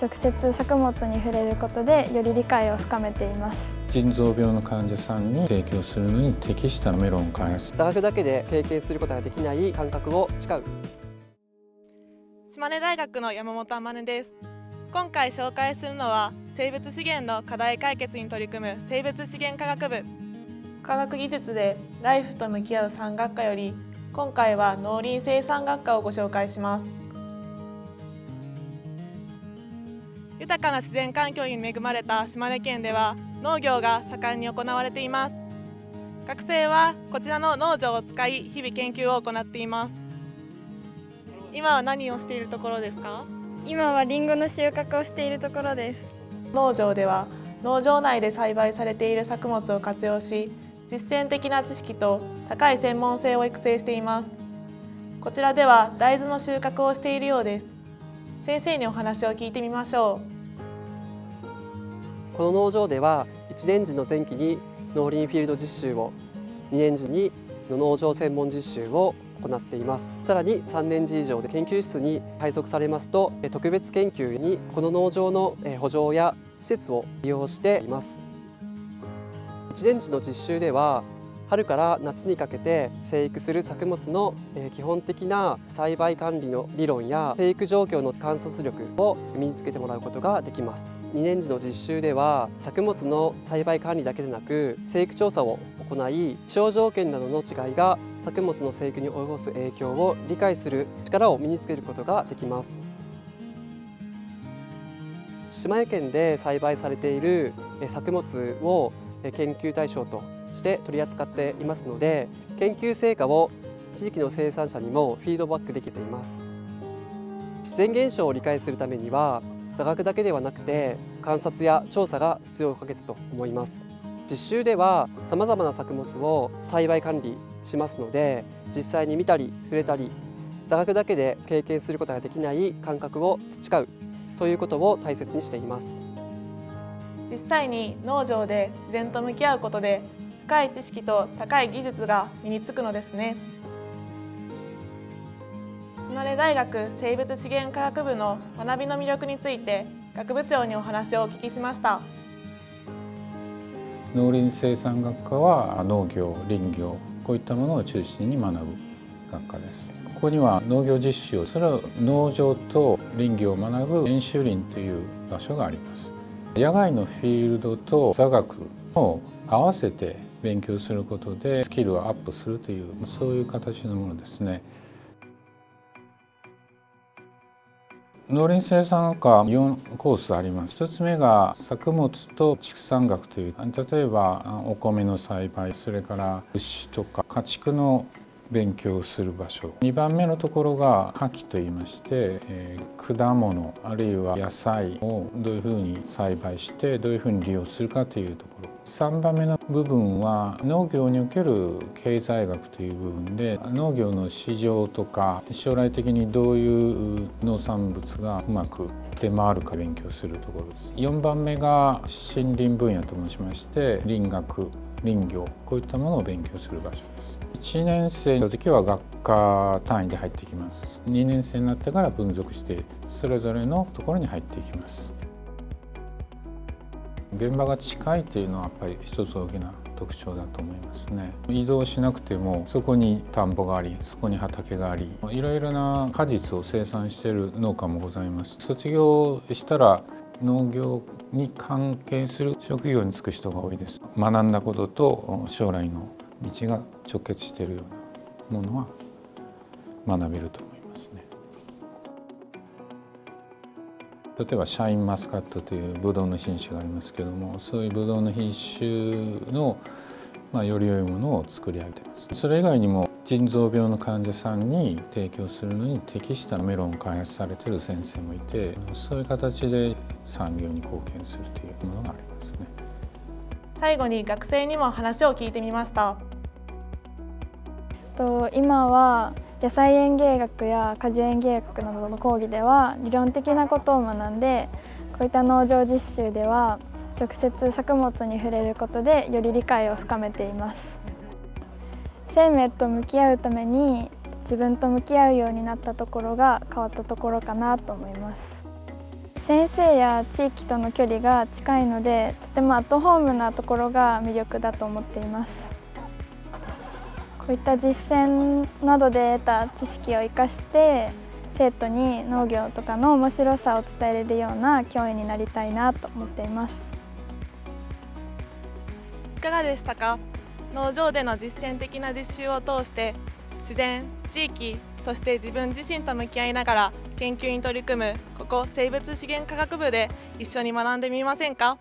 直接作物に触れることでより理解を深めています。腎臓病の患者さんに提供するのに適したメロンを開発。座学だけで経験することができない感覚を培う。島根大学の山本天音です。今回紹介するのは生物資源の課題解決に取り組む生物資源科学部。科学技術でライフと向き合う産学科より今回は農林生産学科をご紹介します豊かな自然環境に恵まれた島根県では農業が盛んに行われています。学生はこちらの農場を使い日々研究を行っています。今は何をしているところですか？今はリンゴの収穫をしているところです。農場では農場内で栽培されている作物を活用し実践的な知識と高い専門性を育成しています。こちらでは大豆の収穫をしているようです。先生にお話を聞いてみましょうこの農場では1年時の前期に農林フィールド実習を2年時に農場専門実習を行っています。さらに3年時以上で研究室に配属されますと特別研究にこの農場の補助や施設を利用しています。1年時の実習では春から夏にかけて生育する作物の基本的な栽培管理の理論や生育状況の観察力を身につけてもらうことができます。2年時の実習では作物の栽培管理だけでなく生育調査を行い気象条件などの違いが作物の生育に及ぼす影響を理解する力を身につけることができます。島根県で栽培されている作物を研究対象として取り扱っていますので研究成果を地域の生産者にもフィードバックできています。自然現象を理解するためには座学だけではなくて観察や調査が必要不可欠と思います。実習ではさまざまな作物を栽培管理しますので実際に見たり触れたり座学だけで経験することができない感覚を培うということを大切にしています。実際に農場で自然と向き合うことで深い知識と高い技術が身につくのですね。島根大学生物資源科学部の学びの魅力について学部長にお話をお聞きしました。農林生産学科は農業林業こういったものを中心に学ぶ学科です。ここには農業実習をそれは農場と林業を学ぶ演習林という場所があります。野外のフィールドと座学を合わせて勉強することでスキルをアップするというそういう形のものですね。農林生産学科4コースあります。1つ目が作物と畜産学という例えばお米の栽培それから牛とか家畜の勉強する場所。2番目のところが果樹といいまして、えー、果物あるいは野菜をどういうふうに栽培してどういうふうに利用するかというところ。3番目の部分は農業における経済学という部分で農業の市場とか将来的にどういう農産物がうまく出回るか勉強するところです。4番目が森林分野と申しまして林学林業こういったものを勉強する場所です。1年生の時は学科単位で入ってきます。2年生になってから分属してそれぞれのところに入っていきます。現場が近いというのはやっぱり一つ大きな特徴だと思いますね。移動しなくてもそこに田んぼがありそこに畑がありいろいろな果実を生産している農家もございます。卒業したら農業に関係する職業に就く人が多いです。学んだことと将来の道が直結しているようなものは学べると思います。例えばシャインマスカットというブドウの品種がありますけどもそういうブドウの品種のまあ、より良いものを作り上げています。それ以外にも腎臓病の患者さんに提供するのに適したメロンを開発されている先生もいてそういう形で産業に貢献するというものがありますね。最後に学生にも話を聞いてみました。と今は野菜園芸学や果樹園芸学などの講義では理論的なことを学んでこういった農場実習では直接作物に触れることでより理解を深めています。生命と向き合うために自分と向き合うようになったところが変わったところかなと思います。先生や地域との距離が近いのでとてもアットホームなところが魅力だと思っています。こういった実践などで得た知識を生かして生徒に農業とかの面白さを伝えれるような教員になりたいなと思っています。いかがでしたか？農場での実践的な実習を通して自然地域そして自分自身と向き合いながら研究に取り組むここ生物資源科学部で一緒に学んでみませんか？